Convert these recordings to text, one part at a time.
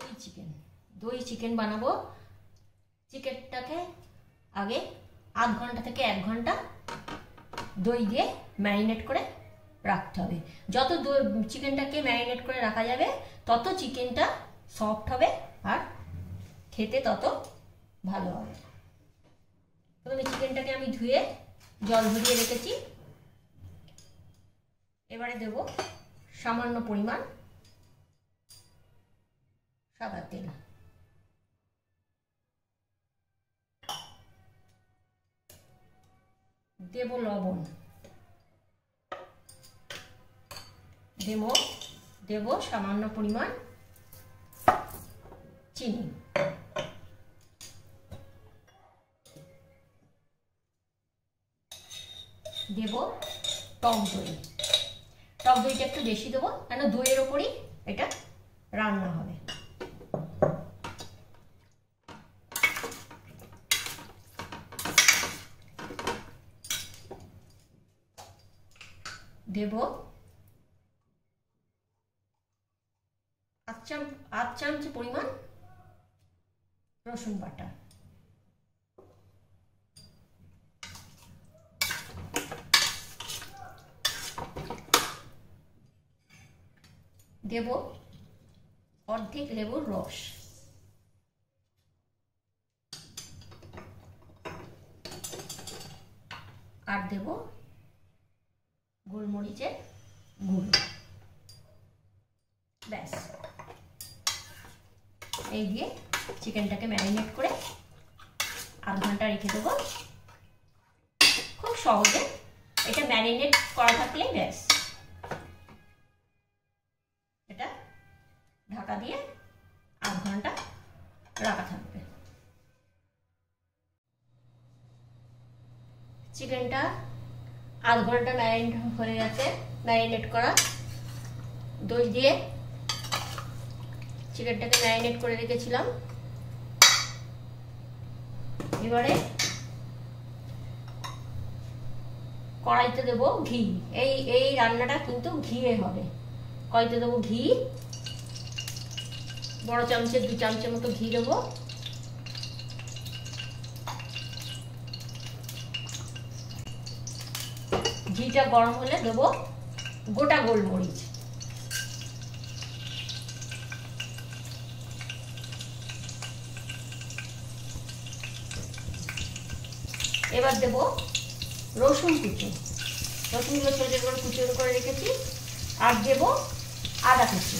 দই চিকেন দই চিকেন বানাবো। চিকেনটাকে আগে আধ ঘণ্টা থেকে এক ঘণ্টা দই দিয়ে ম্যারিনেট করে রাখতে হবে। যত চিকেনটাকে ম্যারিনেট করে রাখা যাবে, তত চিকেনটা সফট হবে আর খেতে তত ভালো হবে। প্রথমে চিকেনটাকে আমি ধুয়ে জল ধরিয়ে রেখেছি। এবারে দেব সামান্য পরিমাণ সাদা তেল দেব লবণ দেব দেব সামান্য পরিমাণ চিনি দেব টক দই টক দইটা একটু বেশি দেবো, কেন দইয়ের ওপরই এটা রান্না হবে। দেব। আধ চাম আধ চামচ পরিমাণ রসুন বাটা। দেব অর্ধেক লেবুর রস। আর দেব গোলমরিচের গুঁড়ো। ব্যাস। এই দিয়ে চিকেনটাকে ম্যারিনেট করে আধ ঘণ্টা রেখে দেবো। খুব সহজে এটা ম্যারিনেট করা থাকলেই ব্যাস। এটা ঢাকা দিয়ে আধ ঘণ্টা রাখা থাকবে। চিকেনটা আধ ঘণ্টা ম্যারিনেট হয়ে গেছে। ম্যারিনেট করা। দই দিয়ে চিকেনটাকে ম্যারিনেট করে রেখেছিলাম। এবারে কড়াইতে দেবো ঘি। এই এই রান্নাটা কিন্তু ঘিয়ে হবে। কড়াইতে দেবো ঘি। বড় চামচের, দু চামচের মতো ঘি দেবো। ঘিটা গরম হলে দেবো গোটা গোলমরিচ। এবার দেব রসুন কুচি। রসুনগুলো ছোটো ছোটো করে কুচি করে রেখেছি। আর দেব আদা কুচি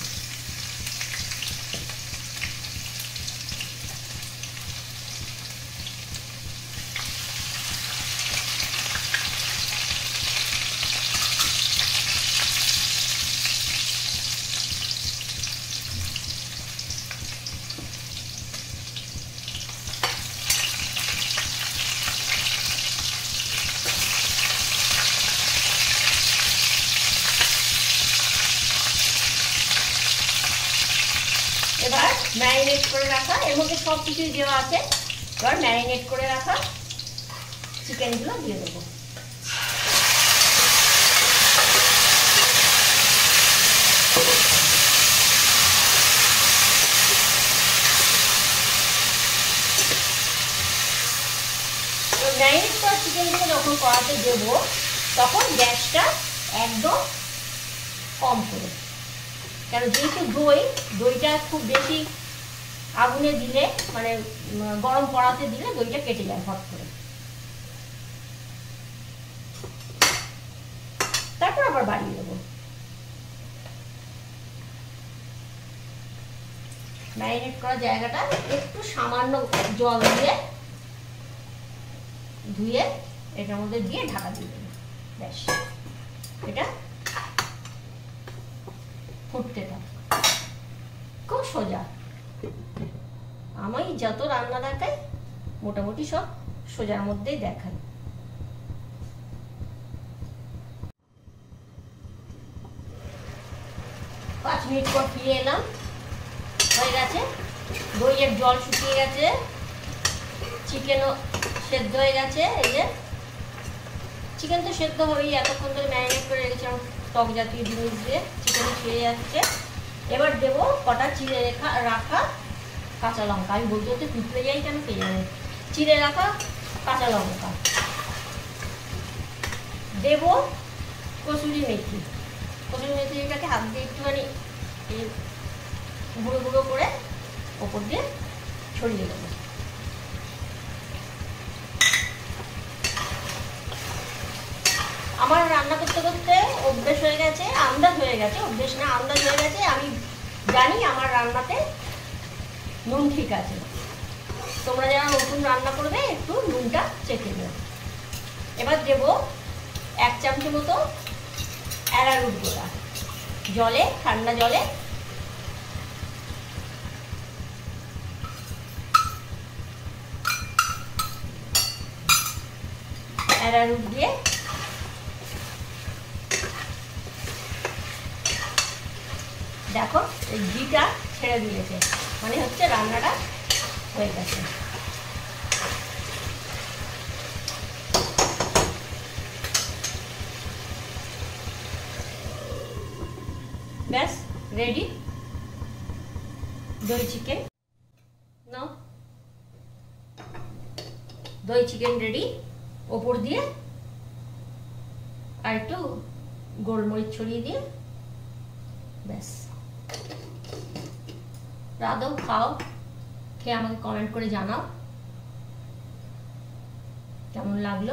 এবার ম্যারিনেট করে রাখা, এর মধ্যে সব কিছুই দেওয়া আছে। এবার ম্যারিনেট করে রাখা চিকেনগুলো দিয়ে দেবো। ম্যারিনেট করা চিকেনগুলো যখন কড়াতে দেবো, তখন গ্যাসটা একদম কম করে। কেন, যেহেতু দই, দইটা খুব বেশি আগুনে দিলে মানে গরম কড়াতে দিলে দইটা কেটে যায় হট করে। তারপর আবার বাড়িয়ে দেবো। ম্যারিনেট করা জায়গাটা একটু সামান্য জল দিয়ে ধুয়ে এটার মধ্যে দিয়ে ঢাকা দিয়ে দেবো। ব্যাস। এটা ফুটতে থাক খুব সোজা আমি যত রান্না দেখাই, মোটামুটি সব সোজার মধ্যেই দেখাই। পাঁচ মিনিট পর ফিরে এলাম। হয়ে গেছে। দইয়ের জল শুকিয়ে গেছে। চিকেনও সেদ্ধ হয়ে গেছে। এই যে, চিকেন তো সেদ্ধ হবেই। এতক্ষণ ধরে ম্যারিনেট করে রেখেছিলাম টক জাতীয় জিনিস দিয়ে। চিকেন ছেড়ে যাচ্ছে। এবার দেবো কটা চিড়ে রেখা রাখা কাঁচা লঙ্কা। আমি বলতে বলতে টুকরে যাই কেন কে জানে? চিড়ে রাখা কাঁচা লঙ্কা। দেব কসুরি মেথি। কসুরি মেথিটাকে হাত দিয়ে একটুখানি গুঁড়ো গুঁড়ো করে ওপর দিয়ে ছড়িয়ে দেবো। আমার রান্না করতে করতে অভ্যেস হয়ে গেছে, আন্দাজ হয়ে গেছে, অভ্যেস না, আন্দাজ হয়ে গেছে। আমি জানি আমার রান্নাতে নুন ঠিক আছে। তোমরা যারা নতুন রান্না করবে, একটু নুনটা চেখে দেবে এবার দেব এক চামচ মতো অ্যারারুট গোড়া জলে, ঠান্ডা জলে। অ্যারারুট দিয়ে দেখো, এই ঘিটা ছেড়ে দিয়েছে। মানে হচ্ছে রান্নাটা হয়ে গেছে। ব্যাস রেডি দই চিকেন নাও। দই চিকেন রেডি ওপর দিয়ে আর একটু গোলমরিচ ছড়িয়ে দিয়ে ব্যাস। রাধো খাও খেয়ে আমাকে কমেন্ট করে জানাও। কেমন লাগল?